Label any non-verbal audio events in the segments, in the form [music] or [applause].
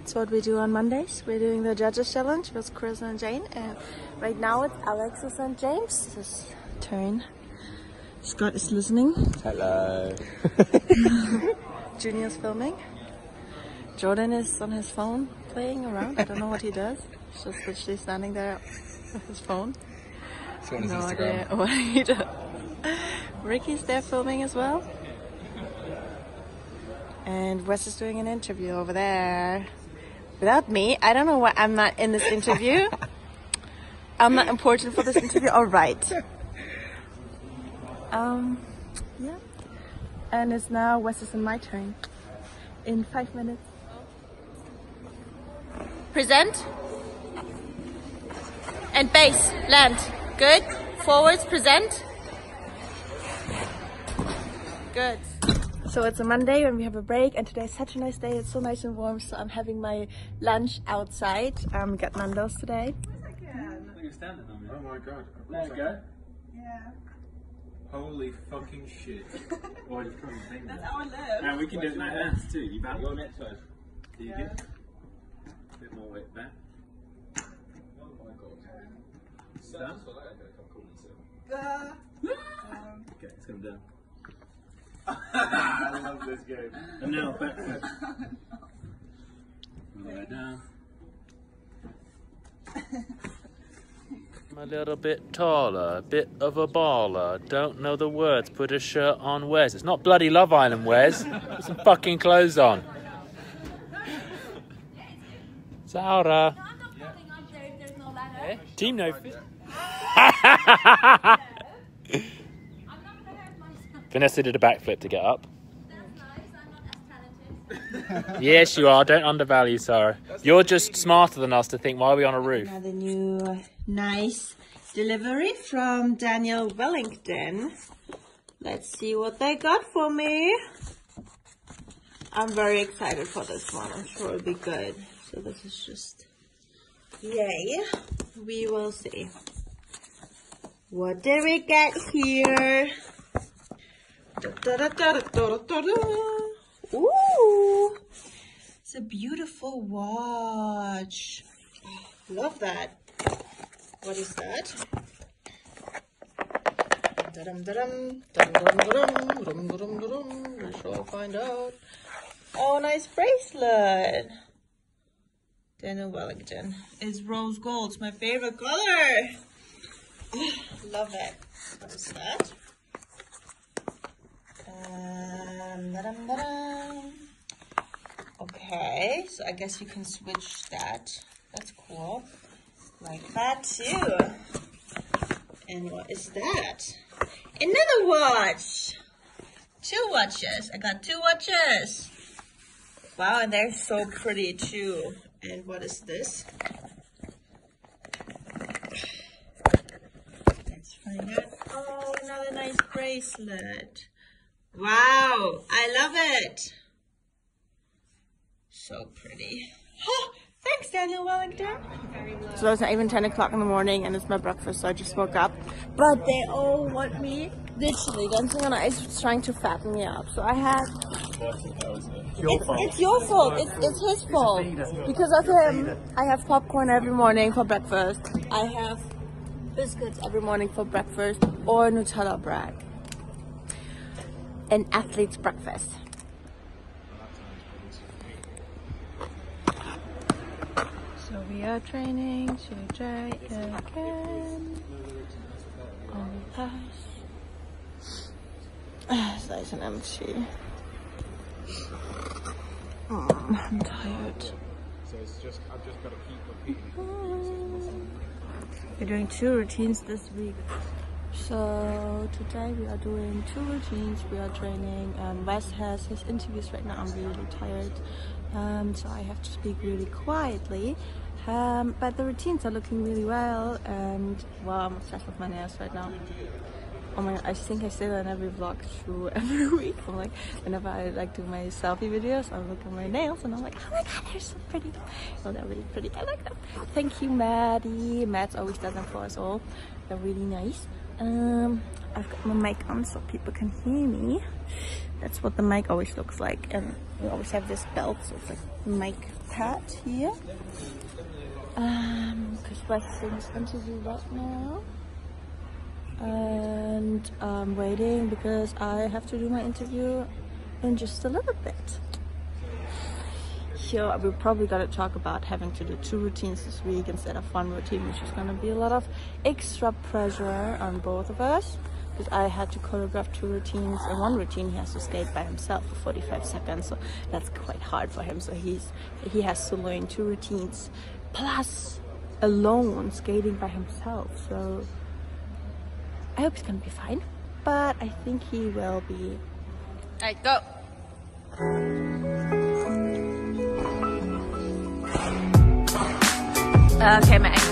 That's what we do on Mondays. We're doing the Judges Challenge with Chris and Jayne. And right now it's Alexis and James' turn. Scott is listening. Hello. [laughs] Junior's filming. Jordan is on his phone playing around. I don't know what he does. He's just literally standing there with his phone. His No Instagram. idea [laughs] what he does. Ricky's there filming as well. And Wes is doing an interview over there. Without me, I don't know why I'm not in this interview. [laughs] I'm not important for this interview. All right. Um, yeah. And it's now Wes is in my turn. In five minutes. Present. And base. Land. Good. Forwards. Present. Good. So it's a Monday when we have a break and today's such a nice day. It's so nice and warm. So I'm having my lunch outside. Um, we got Nando's today. Oh my god. There we go. Yeah, Holy fucking shit. [laughs] that's how I live. And we can do it like that too. You back your next one. Do you get a bit more weight back? Done? The, um, Okay, it's come down. I love this game. And now back foot. All the way down. I'm a little bit taller, a bit of a baller. Don't know the words. Put a shirt on, Wes. It's not bloody Love Island, Wes. Put some fucking clothes on. Zara. Team no fit. [laughs] Vanessa did a backflip to get up. [laughs] Yes, you are. Don't undervalue Sarah. You're just smarter than us to think, why are we on a roof? Another new uh, nice delivery from Daniel Wellington. Let's see what they got for me. I'm very excited for this one. I'm sure it'll be good. So this is just yay. We will see. What did we get here? Ooh, it's a beautiful watch. Love that. What is that? Dum dum dum dum dum dum dum dum. We shall find out. Oh, nice bracelet. Daniel Wellington. It's rose gold. It's my favorite color. [sighs] Love it. What is that? Um, da-dum, da-dum. Okay, I guess you can switch that. That's cool. Like that too. And what is that? Another watch. Two watches. I got two watches. Wow, and they're so pretty too. And what is this? Let's find out. Oh, another nice bracelet. Wow, I love it. So pretty. Oh, [gasps] thanks, Daniel Wellington. So it's not even 10 o'clock in the morning and it's my breakfast, so I just woke up. But they all want me, literally, dancing on ice, was trying to fatten me up. So I had. It's, it's your fault. It's, it's his fault. Because of him, I have popcorn every morning for breakfast. I have biscuits every morning for breakfast or Nutella bread. An athlete's breakfast. So we are training to try again on the pass. It's nice and empty. Oh, I'm tired. So it's just, I've just got to keep repeating We're doing two routines this week. So today we are doing two routines. We are training. Um, Wes has his interviews right now. I'm really tired, um, so I have to speak really quietly. Um, but the routines are looking really well, and well, I'm obsessed with my nails right now. Oh my! I think I say that in every vlog through [laughs] every week. I'm like, whenever I like do my selfie videos, I look at my nails and I'm like, oh my god, they're so pretty. Well, they're really pretty. I like them. Thank you, Maddie. Matt's always does them for us all. They're really nice. Um, I've got my mic on so people can hear me. That's what the mic always looks like. And we always have this belt, so it's like mic pad here. Um, because Wes sings interview right now. And I'm waiting because I have to do my interview in just a little bit. So we're probably gonna talk about having to do two routines this week instead of one routine, which is gonna be a lot of extra pressure on both of us. Because I had to choreograph two routines, and one routine he has to skate by himself for 45 seconds, so that's quite hard for him. So he's he has to learn two routines plus alone skating by himself. So I hope he's gonna be fine, but I think he will be. Alright, go. Okay, my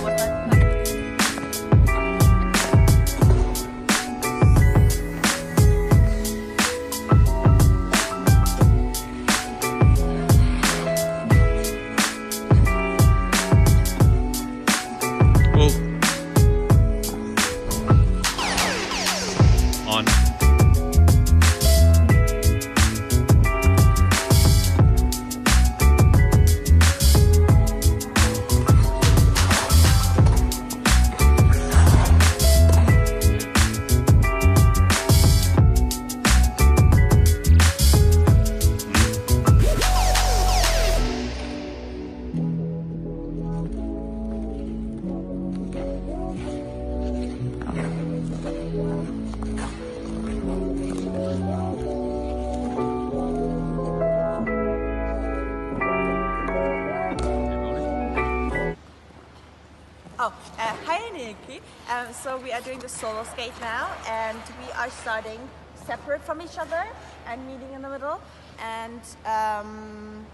are doing the solo skate now, and we are starting separate from each other and meeting in the middle. And um,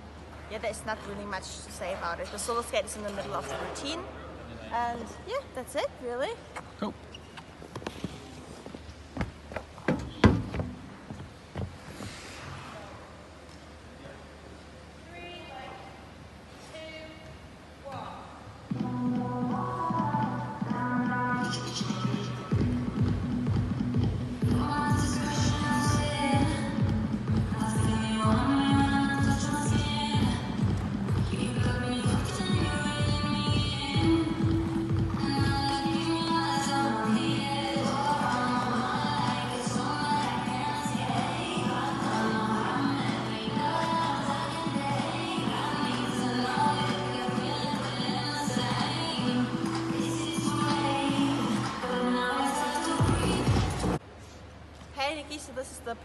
yeah, there's not really much to say about it. The solo skate is in the middle of the routine, and yeah, that's it really. Cool.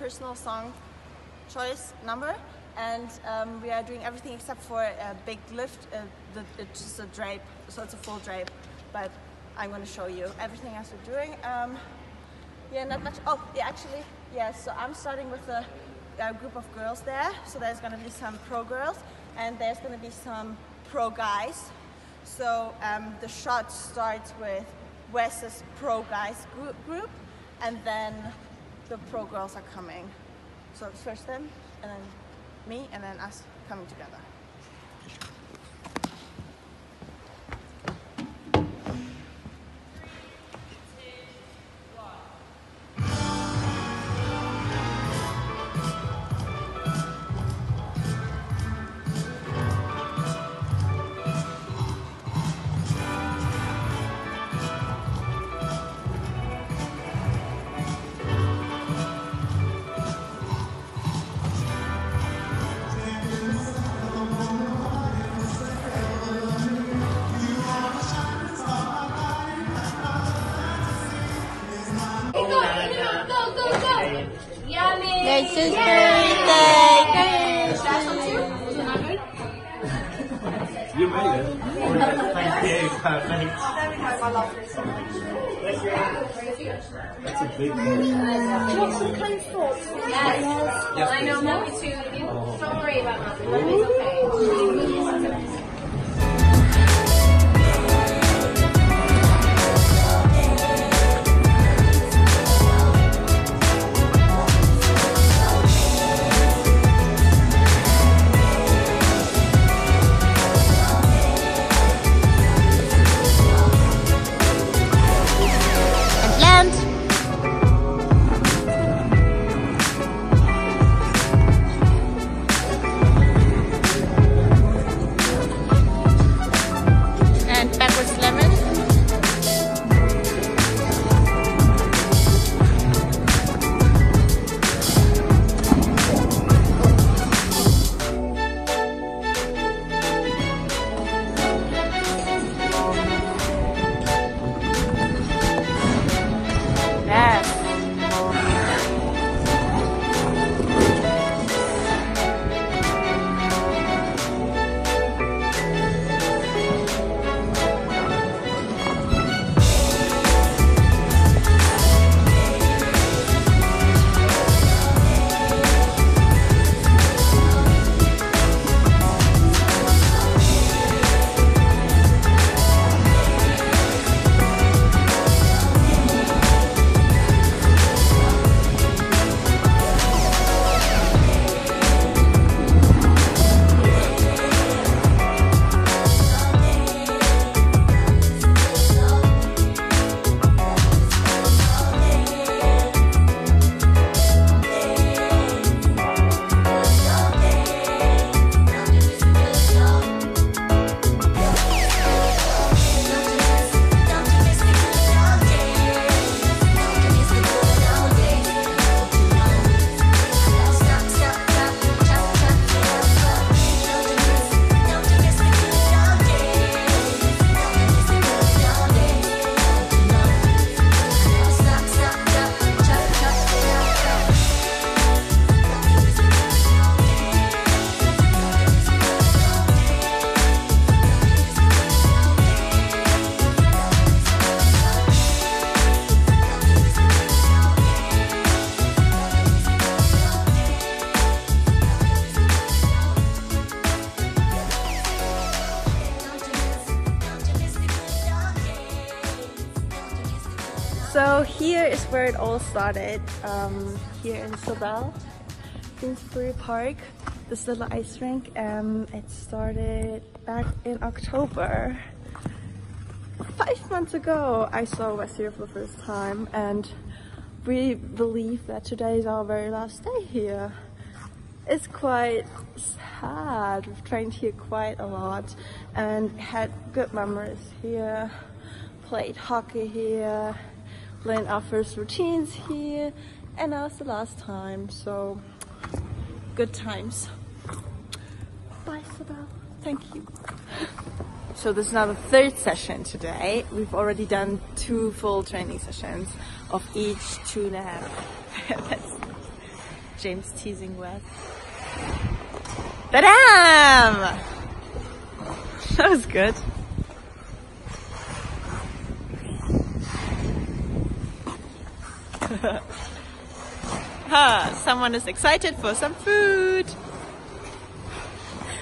Personal song choice number, and um, we are doing everything except for a big lift. Uh, the, it's just a drape, so it's a full drape, but I'm going to show you everything else we're doing. Um, yeah, not much. Oh, yeah, actually, yeah. So I'm starting with a, a group of girls there. So there's going to be some pro girls, and there's going to be some pro guys. So um, the shot starts with Wes's pro guys group, group, and then the pro girls are coming. So first them, and then me, and then us coming together. Yummy. It's his birthday! That's one too? Was it not good? You made it. Thank you. Perfect. That's a big one. Yes. I know, mommy too. Don't worry about nothing. So here is where it all started. Um, here in Sobell, Finsbury Park, this little ice rink. Um, it started back in October. Five months ago, I saw West here for the first time, and we believe that today is our very last day here. It's quite sad. We've trained here quite a lot and had good memories here. Played hockey here, learned our first routines here, and now it's the last time. So, good times. Bye, Sobell. Thank you. So this is now the third session today. We've already done two full training sessions of each two and a half. [laughs] That's James teasing Wes. Ta-dam! [laughs] That was good. [laughs] huh, someone is excited for some food.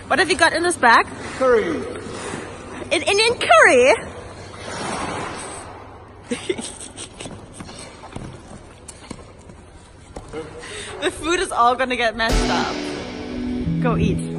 What have you got in this bag? Curry. In Indian curry? [laughs] the food is all gonna get messed up. Go eat.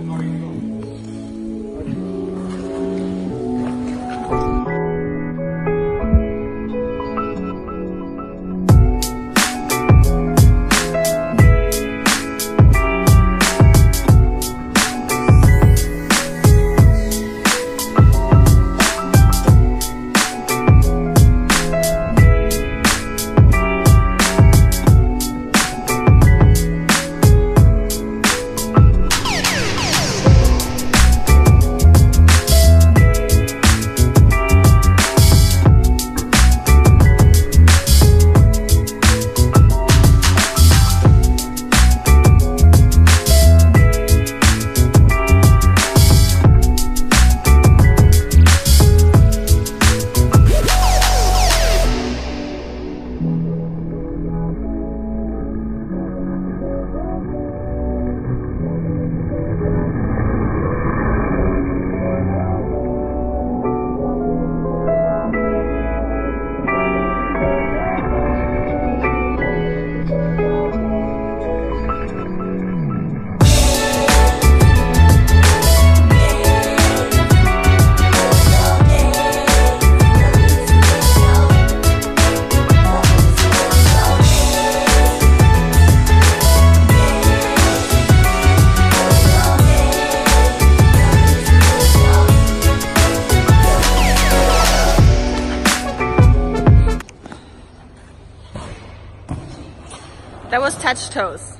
That was touch toes.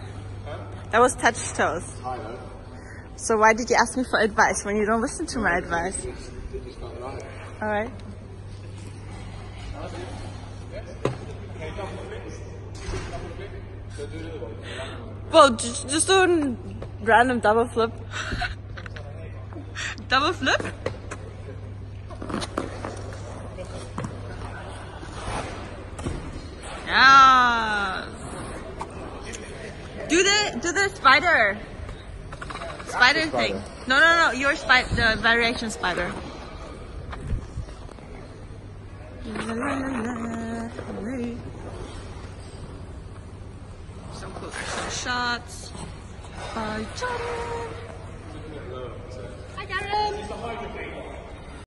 That was touch toes. So why did you ask me for advice when you don't listen to my advice? It's, it's right. All right. Well, just, just do a random double flip. [laughs] double flip? Yeah. Do the do the spider. Spider thing. No, no, no. Your spider, the variation spider. La, la, la,